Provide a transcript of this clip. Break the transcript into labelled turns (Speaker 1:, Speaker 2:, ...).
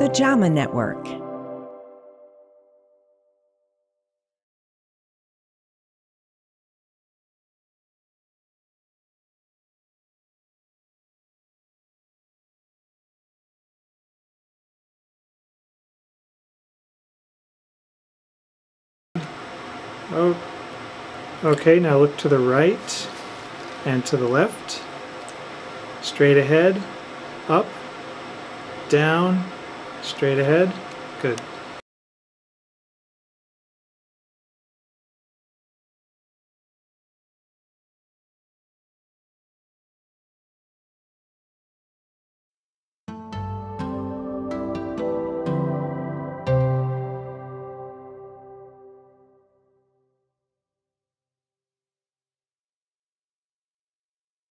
Speaker 1: The JAMA Network.
Speaker 2: Oh, okay, now look to the right and to the left. Straight ahead, up, down, straight ahead. Good.